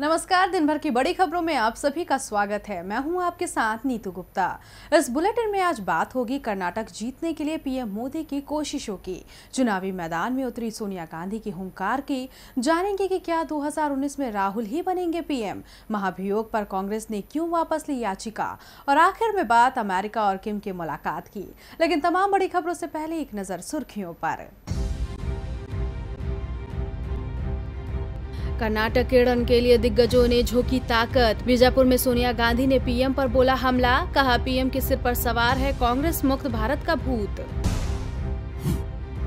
नमस्कार, दिन भर की बड़ी खबरों में आप सभी का स्वागत है। मैं हूँ आपके साथ नीतू गुप्ता। इस बुलेटिन में आज बात होगी कर्नाटक जीतने के लिए पीएम मोदी की कोशिशों की। चुनावी मैदान में उतरी सोनिया गांधी की हुंकार की। जानेंगे कि क्या 2019 में राहुल ही बनेंगे पीएम। महाभियोग पर कांग्रेस ने क्यों वापस ली याचिका? और आखिर में बात अमेरिका और किम की मुलाकात की। लेकिन तमाम बड़ी खबरों से पहले एक नज़र सुर्खियों पर। कर्नाटक केड़न के लिए दिग्गजों ने झोंकी ताकत। बीजापुर में सोनिया गांधी ने पीएम पर बोला हमला, कहा पीएम के सिर पर सवार है कांग्रेस मुक्त भारत का भूत।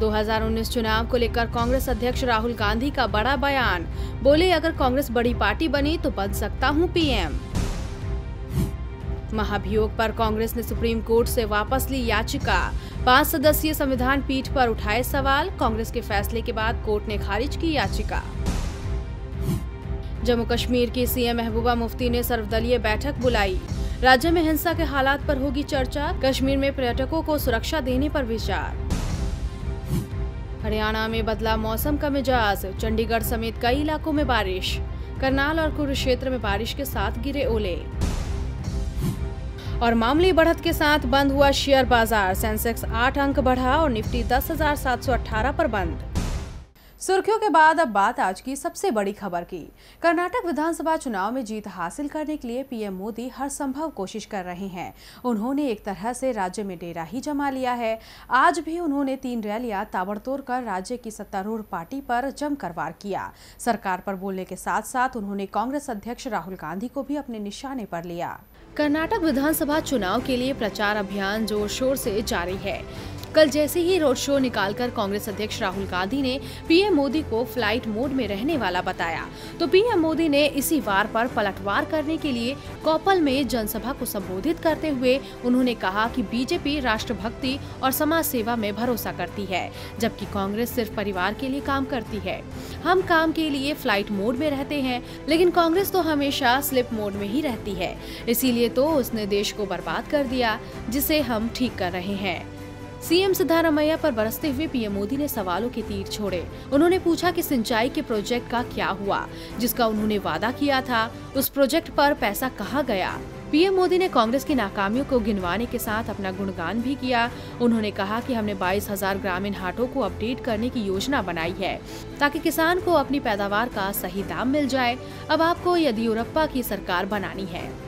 2019 चुनाव को लेकर कांग्रेस अध्यक्ष राहुल गांधी का बड़ा बयान, बोले अगर कांग्रेस बड़ी पार्टी बनी तो बन सकता हूँ पीएम। महाभियोग पर कांग्रेस ने सुप्रीम कोर्ट से वापस ली याचिका। पाँच सदस्यीय संविधान पीठ पर उठाए सवाल, कांग्रेस के फैसले के बाद कोर्ट ने खारिज की याचिका। जम्मू कश्मीर की सीएम महबूबा मुफ्ती ने सर्वदलीय बैठक बुलाई। राज्य में हिंसा के हालात पर होगी चर्चा, कश्मीर में पर्यटकों को सुरक्षा देने पर विचार। हरियाणा में बदला मौसम का मिजाज, चंडीगढ़ समेत कई इलाकों में बारिश। करनाल और कुरुक्षेत्र में बारिश के साथ गिरे ओले। और मामूली बढ़त के साथ बंद हुआ शेयर बाज़ार। सेंसेक्स आठ अंक बढ़ा और निफ्टी दस हज़ार सात सौ अठारह पर बंद। सुर्खियों के बाद अब बात आज की सबसे बड़ी खबर की। कर्नाटक विधानसभा चुनाव में जीत हासिल करने के लिए पीएम मोदी हर संभव कोशिश कर रहे हैं। उन्होंने एक तरह से राज्य में डेरा ही जमा लिया है। आज भी उन्होंने तीन रैलियाँ ताबड़तोड़ कर राज्य की सत्तारूढ़ पार्टी पर जमकर वार किया। सरकार पर बोलने के साथ साथ उन्होंने कांग्रेस अध्यक्ष राहुल गांधी को भी अपने निशाने पर लिया। कर्नाटक विधानसभा चुनाव के लिए प्रचार अभियान ज़ोर शोर से जारी है। कल जैसे ही रोड शो निकालकर कांग्रेस अध्यक्ष राहुल गांधी ने पीएम मोदी को फ़्लाइट मोड में रहने वाला बताया तो पीएम मोदी ने इसी वार पर पलटवार करने के लिए कौपल में जनसभा को संबोधित करते हुए उन्होंने कहा कि बीजेपी राष्ट्रभक्ति और समाज सेवा में भरोसा करती है, जबकि कांग्रेस सिर्फ़ परिवार के लिए काम करती है। हम काम के लिए फ़्लाइट मोड में रहते हैं, लेकिन कांग्रेस तो हमेशा स्लिप मोड में ही रहती है। इसीलिए तो उसने देश को बर्बाद कर दिया, जिसे हम ठीक कर रहे हैं। सीएम सिद्धारमैया पर बरसते हुए पीएम मोदी ने सवालों के तीर छोड़े। उन्होंने पूछा कि सिंचाई के प्रोजेक्ट का क्या हुआ, जिसका उन्होंने वादा किया था। उस प्रोजेक्ट पर पैसा कहाँ गया? पीएम मोदी ने कांग्रेस की नाकामियों को गिनवाने के साथ अपना गुणगान भी किया। उन्होंने कहा कि हमने बाईस हज़ार ग्रामीण हाटों को अपडेट करने की योजना बनाई है, ताकि किसान को अपनी पैदावार का सही दाम मिल जाए। अब आपको येदियुरप्पा की सरकार बनानी है।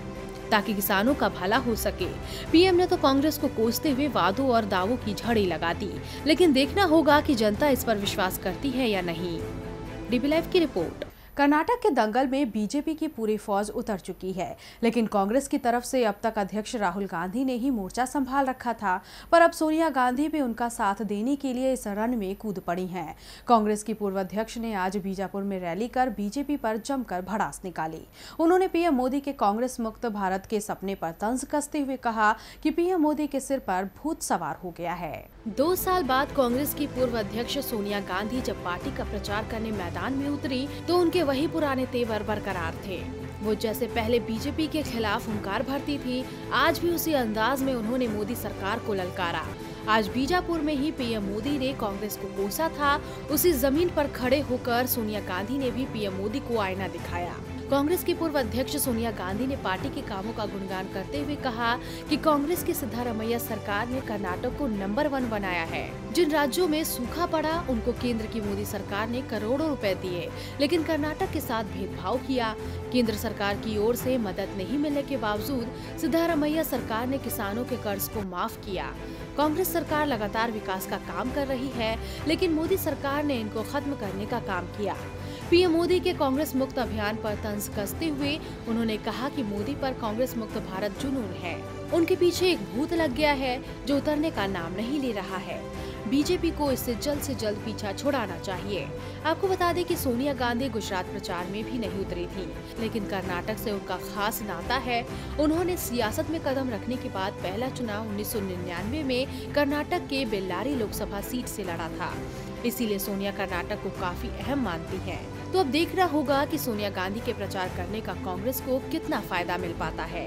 ताकि किसानों का भला हो सके। पीएम ने तो कांग्रेस को कोसते हुए वादों और दावों की झड़ी लगा दी, लेकिन देखना होगा कि जनता इस पर विश्वास करती है या नहीं। डीबी लाइव की रिपोर्ट। कर्नाटक के दंगल में बीजेपी की पूरी फौज उतर चुकी है, लेकिन कांग्रेस की तरफ़ से अब तक अध्यक्ष राहुल गांधी ने ही मोर्चा संभाल रखा था, पर अब सोनिया गांधी भी उनका साथ देने के लिए इस रण में कूद पड़ी हैं। कांग्रेस की पूर्व अध्यक्ष ने आज बीजापुर में रैली कर बीजेपी पर जमकर भड़ास निकाली। उन्होंने पीएम मोदी के कांग्रेस मुक्त भारत के सपने पर तंज कसते हुए कहा कि पीएम मोदी के सिर पर भूत सवार हो गया है। दो साल बाद कांग्रेस की पूर्व अध्यक्ष सोनिया गांधी जब पार्टी का प्रचार करने मैदान में उतरी तो उनके वही पुराने तेवर बरकरार थे। वो जैसे पहले बीजेपी के खिलाफ हंकार भरती थी, आज भी उसी अंदाज में उन्होंने मोदी सरकार को ललकारा। आज बीजापुर में ही पीएम मोदी ने कांग्रेस को कोसा था, उसी ज़मीन पर खड़े होकर सोनिया गांधी ने भी पीएम मोदी को आईना दिखाया। कांग्रेस की पूर्व अध्यक्ष सोनिया गांधी ने पार्टी के कामों का गुणगान करते हुए कहा कि कांग्रेस की सिद्धारमैया सरकार ने कर्नाटक को नंबर वन बनाया है। जिन राज्यों में सूखा पड़ा, उनको केंद्र की मोदी सरकार ने करोड़ों रुपए दिए, लेकिन कर्नाटक के साथ भेदभाव किया। केंद्र सरकार की ओर से मदद नहीं मिलने के बावजूद सिद्धारमैया सरकार ने किसानों के कर्ज को माफ़ किया। कांग्रेस सरकार लगातार विकास का काम कर रही है, लेकिन मोदी सरकार ने इनको खत्म करने का काम किया। पीएम मोदी के कांग्रेस मुक्त अभियान पर तंज कसते हुए उन्होंने कहा कि मोदी पर कांग्रेस मुक्त भारत जुनून है। उनके पीछे एक भूत लग गया है जो उतरने का नाम नहीं ले रहा है। बीजेपी को इससे जल्द से जल्द पीछा छुड़ाना चाहिए। आपको बता दें कि सोनिया गांधी गुजरात प्रचार में भी नहीं उतरी थी, लेकिन कर्नाटक से उनका खास नाता है। उन्होंने सियासत में कदम रखने के बाद पहला चुनाव 1999 में कर्नाटक के बेल्लारी लोकसभा सीट से लड़ा था। इसीलिए सोनिया कर्नाटक को काफ़ी अहम मानती हैं। तो अब देखना होगा कि सोनिया गांधी के प्रचार करने का कांग्रेस को कितना फ़ायदा मिल पाता है।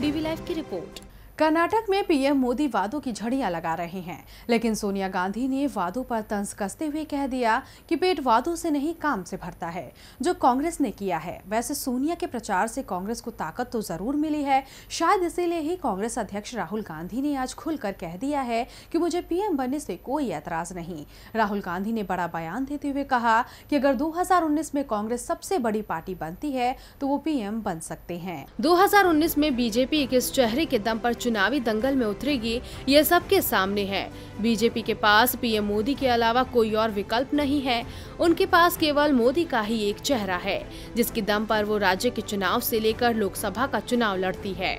डीवी लाइव की रिपोर्ट। कर्नाटक में पीएम मोदी वादों की झड़ियाँ लगा रहे हैं। लेकिन सोनिया गांधी ने वादों पर तंज कसते हुए कह दिया कि पेट वादों से नहीं, काम से भरता है। जो कांग्रेस ने किया है, वैसे सोनिया के प्रचार से कांग्रेस को ताकत तो ज़रूर मिली है। शायद इसीलिए ही कांग्रेस अध्यक्ष राहुल गांधी ने आज खुलकर कह दिया है कि मुझे पीएम बनने से कोई ऐतराज नहीं। राहुल गांधी ने बड़ा बयान देते हुए कहा कि अगर दो हज़ार उन्नीस में कांग्रेस सबसे बड़ी पार्टी बनती है तो वो पीएम बन सकते हैं। दो हज़ार उन्नीस में बीजेपी किस चेहरे के दम पर चुनावी दंगल में उतरेगी ये सबके सामने है। बीजेपी के पास पीएम मोदी के अलावा कोई और विकल्प नहीं है। उनके पास केवल मोदी का ही एक चेहरा है, जिसके दम पर वो राज्य के चुनाव से लेकर लोकसभा का चुनाव लड़ती है।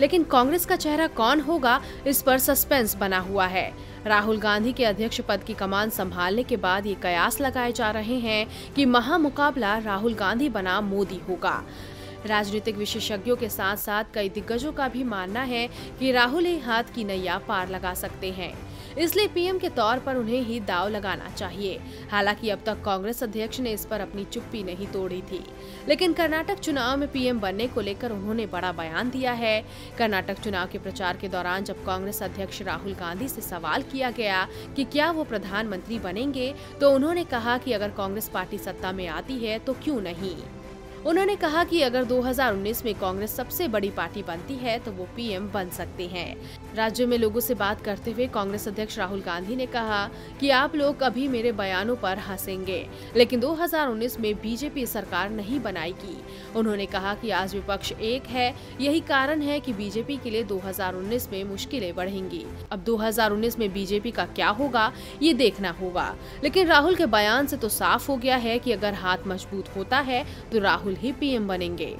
लेकिन कांग्रेस का चेहरा कौन होगा, इस पर सस्पेंस बना हुआ है। राहुल गांधी के अध्यक्ष पद की कमान संभालने के बाद ये कयास लगाए जा रहे हैं कि महामुकाबला राहुल गांधी बना मोदी होगा। राजनीतिक विशेषज्ञों के साथ साथ कई दिग्गजों का भी मानना है कि राहुल ही हाथ की नैया पार लगा सकते हैं। इसलिए पीएम के तौर पर उन्हें ही दाव लगाना चाहिए। हालाँकि अब तक कांग्रेस अध्यक्ष ने इस पर अपनी चुप्पी नहीं तोड़ी थी। लेकिन कर्नाटक चुनाव में पीएम बनने को लेकर उन्होंने बड़ा बयान दिया है। कर्नाटक चुनाव के प्रचार के दौरान जब कांग्रेस अध्यक्ष राहुल गांधी से सवाल किया गया कि क्या वो प्रधानमंत्री बनेंगे तो उन्होंने कहा कि अगर कांग्रेस पार्टी सत्ता में आती है तो क्यों नहीं? उन्होंने कहा कि अगर 2019 में कांग्रेस सबसे बड़ी पार्टी बनती है तो वो पीएम बन सकते हैं। राज्य में लोगों से बात करते हुए कांग्रेस अध्यक्ष राहुल गांधी ने कहा कि आप लोग अभी मेरे बयानों पर हंसेंगे, लेकिन 2019 में बीजेपी सरकार नहीं बनाएगी। उन्होंने कहा कि आज विपक्ष एक है, यही कारण है कि बीजेपी के लिए 2019 में मुश्किलें बढ़ेंगी। अब 2019 में बीजेपी का क्या होगा, ये देखना होगा। लेकिन राहुल के बयान से तो साफ़ हो गया है कि अगर हाथ मज़बूत होता है तो राहुल ही पीएम बनेंगे।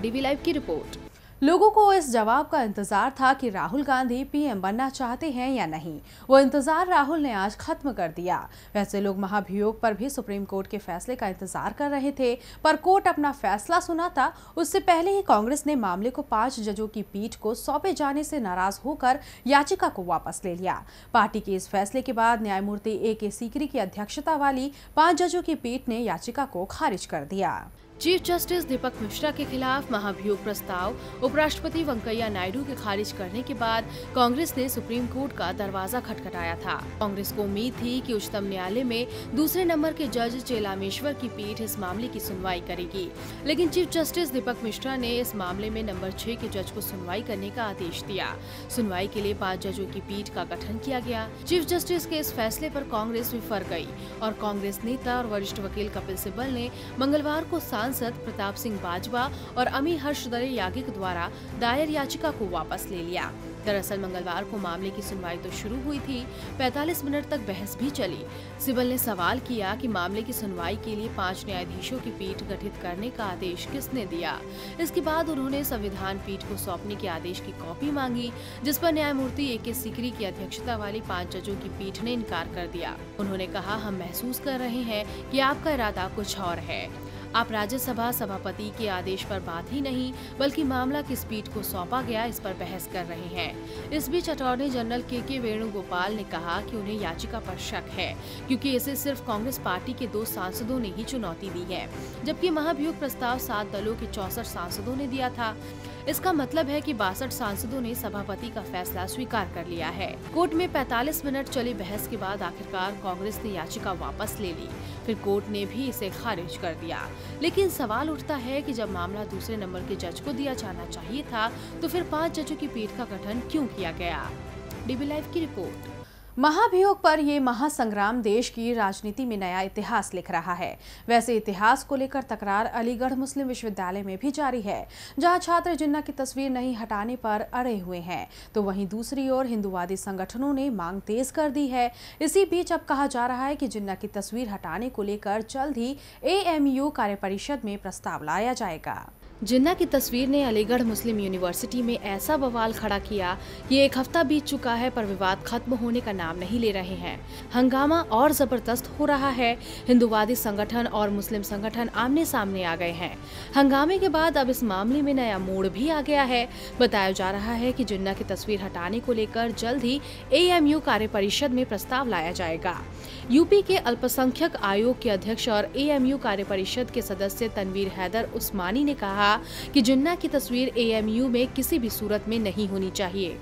डीवी लाइव की रिपोर्ट। लोगों को इस जवाब का इंतज़ार था कि राहुल गांधी पीएम बनना चाहते हैं या नहीं। वो इंतज़ार राहुल ने आज खत्म कर दिया। वैसे लोग महाभियोग पर भी सुप्रीम कोर्ट के फैसले का इंतज़ार कर रहे थे, पर कोर्ट अपना फैसला सुनाता उससे पहले ही कांग्रेस ने मामले को पाँच जजों की पीठ को सौंपे जाने से नाराज़ होकर याचिका को वापस ले लिया। पार्टी के इस फैसले के बाद न्यायमूर्ति ए के सीकरी की अध्यक्षता वाली पाँच जजों की पीठ ने याचिका को खारिज कर दिया। चीफ जस्टिस दीपक मिश्रा के खिलाफ महाभियोग प्रस्ताव, उपराष्ट्रपति वेंकैया नायडू के खारिज करने के बाद कांग्रेस ने सुप्रीम कोर्ट का दरवाज़ा खटखटाया था। कांग्रेस को उम्मीद थी कि उच्चतम न्यायालय में दूसरे नंबर के जज चेलामेश्वर की पीठ इस मामले की सुनवाई करेगी। लेकिन चीफ जस्टिस दीपक मिश्रा ने इस मामले में नंबर छह के जज को सुनवाई करने का आदेश दिया। सुनवाई के लिए पाँच जजों की पीठ का गठन किया गया। चीफ जस्टिस के इस फैसले आरोप कांग्रेस विफर गई और कांग्रेस नेता और वरिष्ठ वकील कपिल सिब्बल ने मंगलवार को सांसद प्रताप सिंह बाजवा और अमी हर्षदरे यागिक द्वारा दायर याचिका को वापस ले लिया। दरअसल मंगलवार को मामले की सुनवाई तो शुरू हुई थी 45 मिनट तक बहस भी चली। सिबल ने सवाल किया कि मामले की सुनवाई के लिए पाँच न्यायाधीशों की पीठ गठित करने का आदेश किसने दिया? इसके बाद उन्होंने संविधान पीठ को सौंपने के आदेश की कॉपी मांगी, जिस पर न्यायमूर्ति ए के सिकरी की अध्यक्षता वाली पाँच जजों की पीठ ने इनकार कर दिया। उन्होंने कहा, हम महसूस कर रहे हैं की आपका इरादा कुछ और है। आप राज्यसभा सभापति के आदेश पर बात ही नहीं, बल्कि मामला किस पीठ को सौंपा गया इस पर बहस कर रहे हैं। इस बीच अटॉर्नी जनरल के के वेणुगोपाल ने कहा कि उन्हें याचिका पर शक है, क्योंकि इसे सिर्फ़ कांग्रेस पार्टी के दो सांसदों ने ही चुनौती दी है, जबकि महाभियोग प्रस्ताव सात दलों के चौसठ सांसदों ने दिया था। इसका मतलब है कि बासठ सांसदों ने सभापति का फैसला स्वीकार कर लिया है। कोर्ट में 45 मिनट चली बहस के बाद आखिरकार कांग्रेस ने याचिका वापस ले ली। फिर कोर्ट ने भी इसे खारिज कर दिया। लेकिन सवाल उठता है कि जब मामला दूसरे नंबर के जज को दिया जाना चाहिए था तो फिर पाँच जजों की पीठ का गठन क्यों किया गया? डीबी लाइव की रिपोर्ट। महाभियोग पर ये महासंग्राम देश की राजनीति में नया इतिहास लिख रहा है। वैसे इतिहास को लेकर तकरार अलीगढ़ मुस्लिम विश्वविद्यालय में भी जारी है, जहाँ छात्र जिन्ना की तस्वीर नहीं हटाने पर अड़े हुए हैं। तो वहीं दूसरी ओर हिंदुवादी संगठनों ने मांग तेज कर दी है। इसी बीच अब कहा जा रहा है कि जिन्ना की तस्वीर हटाने को लेकर जल्द ही ए कार्य परिषद में प्रस्ताव लाया जाएगा। जिन्ना की तस्वीर ने अलीगढ़ मुस्लिम यूनिवर्सिटी में ऐसा बवाल खड़ा किया कि एक हफ़्ता बीत चुका है पर विवाद खत्म होने का नाम नहीं ले रहे हैं। हंगामा और ज़बरदस्त हो रहा है। हिंदुवादी संगठन और मुस्लिम संगठन आमने सामने आ गए हैं। हंगामे के बाद अब इस मामले में नया मोड़ भी आ गया है। बताया जा रहा है की जिन्ना की तस्वीर हटाने को लेकर जल्द ही एएमयू कार्य परिषद में प्रस्ताव लाया जाएगा। यूपी के अल्पसंख्यक आयोग के अध्यक्ष और एएमयू कार्य परिषद के सदस्य तनवीर हैदर उस्मानी ने कहा कि जिन्ना की तस्वीर एएमयू में किसी भी सूरत में नहीं होनी चाहिए।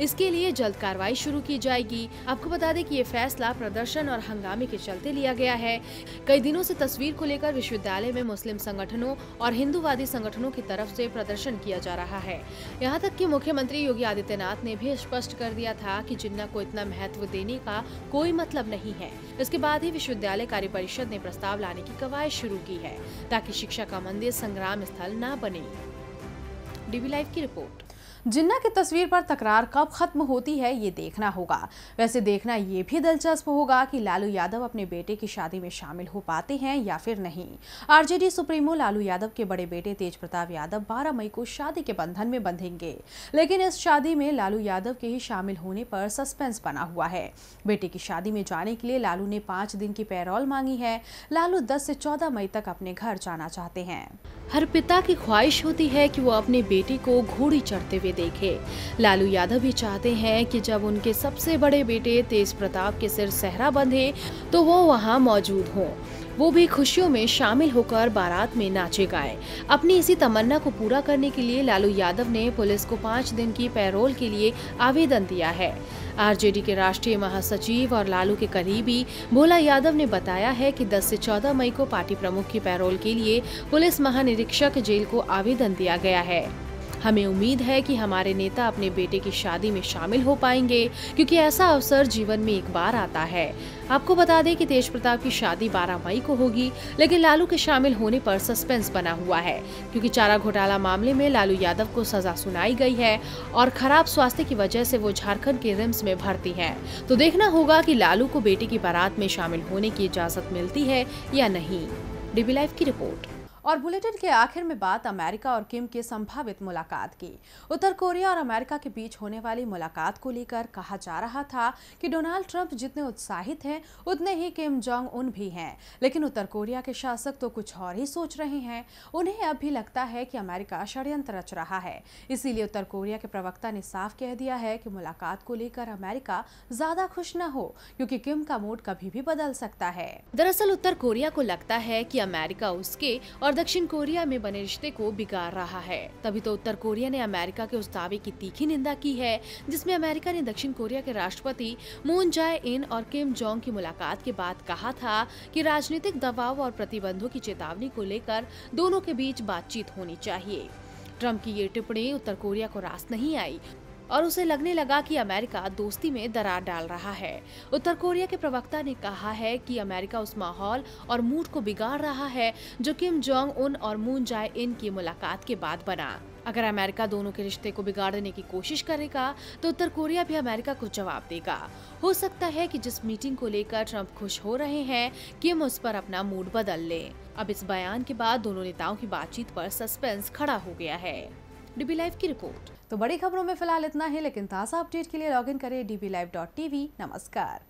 इसके लिए जल्द कार्रवाई शुरू की जाएगी। आपको बता दें कि ये फैसला प्रदर्शन और हंगामे के चलते लिया गया है। कई दिनों से तस्वीर को लेकर विश्वविद्यालय में मुस्लिम संगठनों और हिंदूवादी संगठनों की तरफ़ से प्रदर्शन किया जा रहा है। यहाँ तक कि मुख्यमंत्री योगी आदित्यनाथ ने भी स्पष्ट कर दिया था कि जिन्ना को इतना महत्व देने का कोई मतलब नहीं है। इसके बाद ही विश्वविद्यालय कार्य परिषद ने प्रस्ताव लाने की कवायद शुरू की है, ताकि शिक्षा का मंदिर संग्राम स्थल न बने। डीबी लाइव की रिपोर्ट। जिन्ना की तस्वीर पर तकरार कब खत्म होती है, ये देखना होगा। वैसे देखना ये भी दिलचस्प होगा कि लालू यादव अपने बेटे की शादी में शामिल हो पाते हैं या फिर नहीं। आरजेडी सुप्रीमो लालू यादव के बड़े बेटे तेज प्रताप यादव 12 मई को शादी के बंधन में बंधेंगे। लेकिन इस शादी में लालू यादव के ही शामिल होने पर सस्पेंस बना हुआ है। बेटे की शादी में जाने के लिए लालू ने पाँच दिन की पैरोल मांगी है। लालू दस से चौदह मई तक अपने घर जाना चाहते हैं। हर पिता की ख्वाहिश होती है कि वो अपने बेटे को घोड़ी चढ़ते हुए देखे। लालू यादव भी चाहते हैं कि जब उनके सबसे बड़े बेटे तेज प्रताप के सिर सहरा बंधे तो वो वहाँ मौजूद हों। वो भी खुशियों में शामिल होकर बारात में नाचे गाए। अपनी इसी तमन्ना को पूरा करने के लिए लालू यादव ने पुलिस को पाँच दिन की पैरोल के लिए आवेदन दिया है। आरजेडी के राष्ट्रीय महासचिव और लालू के करीबी भोला यादव ने बताया है कि 10 से 14 मई को पार्टी प्रमुख की पैरोल के लिए पुलिस महानिरीक्षक जेल को आवेदन दिया गया है। हमें उम्मीद है कि हमारे नेता अपने बेटे की शादी में शामिल हो पाएँगे, क्योंकि ऐसा अवसर जीवन में एक बार आता है। आपको बता दें कि तेज प्रताप की शादी 12 मई को होगी, लेकिन लालू के शामिल होने पर सस्पेंस बना हुआ है, क्योंकि चारा घोटाला मामले में लालू यादव को सजा सुनाई गई है और खराब स्वास्थ्य की वजह से वो झारखंड के रिम्स में भर्ती है। तो देखना होगा कि लालू को बेटे की बारात में शामिल होने की इजाज़त मिलती है या नहीं। डीबी लाइव की रिपोर्ट। और बुलेटिन के आखिर में बात अमेरिका और किम की संभावित मुलाकात की। उत्तर कोरिया और अमेरिका के बीच होने वाली मुलाकात को लेकर कहा जा रहा था कि डोनाल्ड ट्रंप जितने उत्साहित हैं, उतने ही किम जोंग उन भी हैं। लेकिन उत्तर कोरिया के शासक तो कुछ और ही सोच रहे हैं। उन्हें अब भी लगता है कि अमेरिका षड्यंत्र रच रहा है। इसीलिए उत्तर कोरिया के प्रवक्ता ने साफ़ कह दिया है कि मुलाकात को लेकर अमेरिका ज़्यादा खुश न हो, क्योंकि किम का मूड कभी भी बदल सकता है। दरअसल उत्तर कोरिया को लगता है कि अमेरिका उसके और दक्षिण कोरिया में बने रिश्ते को बिगाड़ रहा है। तभी तो उत्तर कोरिया ने अमेरिका के उस दावे की तीखी निंदा की है, जिसमें अमेरिका ने दक्षिण कोरिया के राष्ट्रपति मून जाए इन और किम जोंग की मुलाकात के बाद कहा था कि राजनीतिक दबाव और प्रतिबंधों की चेतावनी को लेकर दोनों के बीच बातचीत होनी चाहिए। ट्रंप की ये टिप्पणी उत्तर कोरिया को रास नहीं आई और उसे लगने लगा कि अमेरिका दोस्ती में दरार डाल रहा है। उत्तर कोरिया के प्रवक्ता ने कहा है कि अमेरिका उस माहौल और मूड को बिगाड़ रहा है, जो किम जोंग उन और मून जाए इन की मुलाकात के बाद बना। अगर अमेरिका दोनों के रिश्ते को बिगाड़ने की कोशिश करेगा तो उत्तर कोरिया भी अमेरिका को जवाब देगा। हो सकता है कि जिस मीटिंग को लेकर ट्रंप खुश हो रहे हैं, किम उस पर अपना मूड बदल ले। अब इस बयान के बाद दोनों नेताओं की बातचीत पर सस्पेंस खड़ा हो गया है। डीबी लाइव की रिपोर्ट। तो बड़ी खबरों में फ़िलहाल इतना ही, लेकिन ताज़ा अपडेट के लिए लॉग इन करें डीबी नमस्कार।